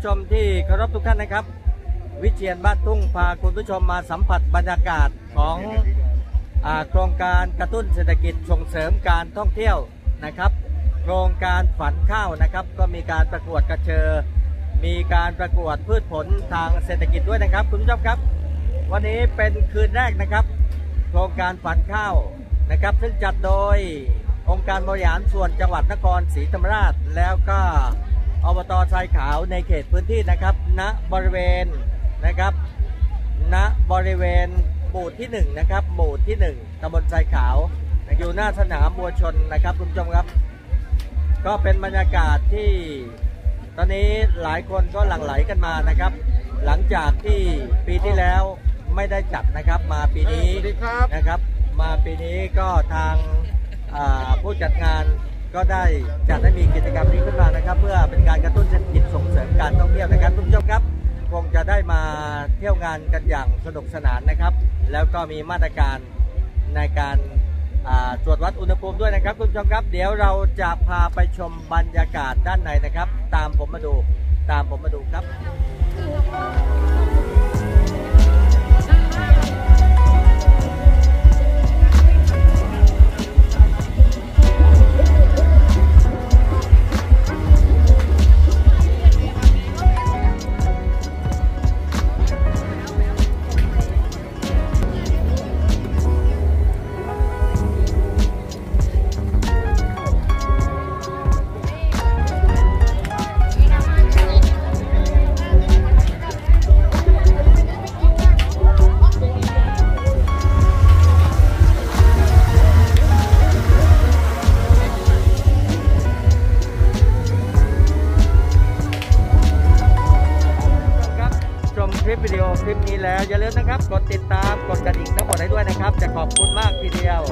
ผู้ชมที่เคารพทุกท่านนะครับ วิเชียนบ้านทุ่งพาคุณผู้ชมมาสัมผัสบรรยากาศของอโครงการกระตุ้นเศรษฐกิจส่งเสริมการท่องเที่ยวนะครับ โครงการฝันข้าวนะครับ ก็มีการประกวดกระเชอมีการประกวดพืชผลทางเศรษฐกิจด้วยนะครับ คุณผู้ชมครับ วันนี้เป็นคืนแรกนะครับ โครงการฝันข้าวนะครับ ซึ่งจัดโดยองค์การบริหารส่วนจังหวัดนครศรีธรรมราชแล้วก็ อบตทรายขาวในเขตพื้นที่นะครับ ณ บริเวณนะครับ ณ บริเวณหมู่ที่หนึ่งนะครับ หมู่ที่หนึ่งตำบลทรายขาว อยู่หน้าสนามบัวชนนะครับคุณผู้ชมครับ ก็เป็นบรรยากาศที่ ตอนนี้หลายคนก็หลั่งไหลกันมานะครับ หลังจากที่ปีที่แล้วไม่ได้จัดนะครับมาปีนี้สวัสดีครับนะครับ มาปีนี้ก็ทางอ่าผู้จัดงาน ก็ได้จัดให้มีกิจกรรมนี้ขึ้นมานะครับ เพื่อเป็นการกระตุ้นเศรษฐกิจส่งเสริมการท่องเที่ยวนะครับคุณผู้ชมครับคงจะได้มาเที่ยวงานกันอย่างสนุกสนานนะครับ แล้วก็มีมาตรการในการตรวจวัดอุณหภูมิด้วยนะครับคุณผู้ชมครับ เดี๋ยวเราจะพาไปชมบรรยากาศด้านในนะครับ ตามผมมาดูตามผมมาดูครับ วิดีโอคลิปนี้แล้วอย่าลืมนะครับ กดติดตามกดกระดิ่งทั้งหมดให้ด้วยนะครับ จะขอบคุณมากทีเดียว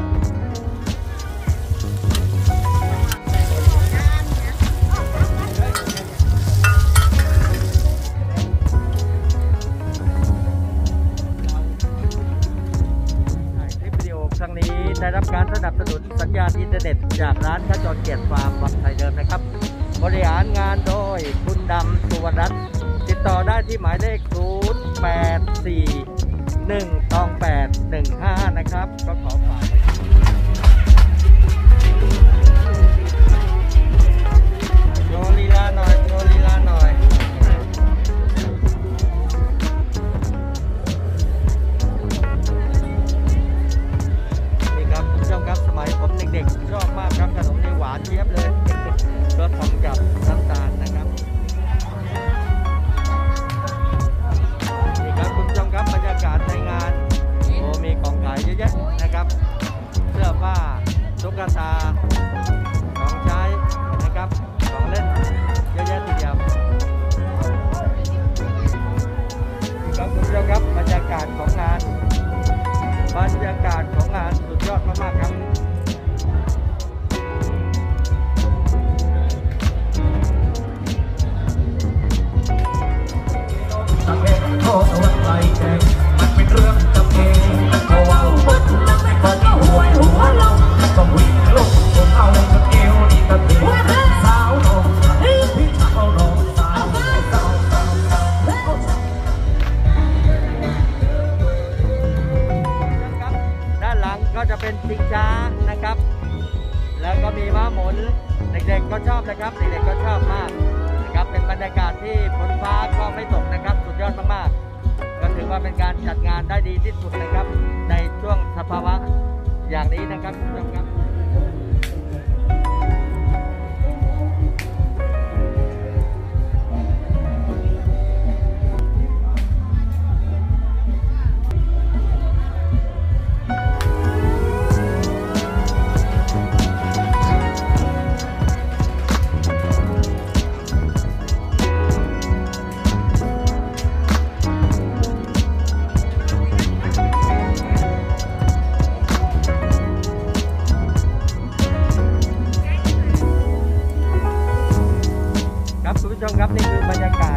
คลิปวิดีโอครั้งนี้ได้รับการสนับสนุนสัญญาณอินเทอร์เน็ต จากร้านขจรเกียรติฟาร์มวัดไทยเดิมนะครับ บริหารงานโดยคุณดำสุวรรณรัตน์ ติดต่อได้ที่หมายเลข 0 8 4 1ตอง8 1 5 นะครับ ก็ขอฝาก ก็ชอบนะครับเด็กๆก็ชอบมากนะครับเป็นบรรยากาศที่ฝนฟ้าก็ไม่ตกนะครับ สุดยอดมากๆ ก็ถือว่าเป็นการจัดงานได้ดีที่สุดนะครับ ในช่วงสภาวะอย่างนี้นะครับคุณผู้ชมครับ cho gặp đi banyakkan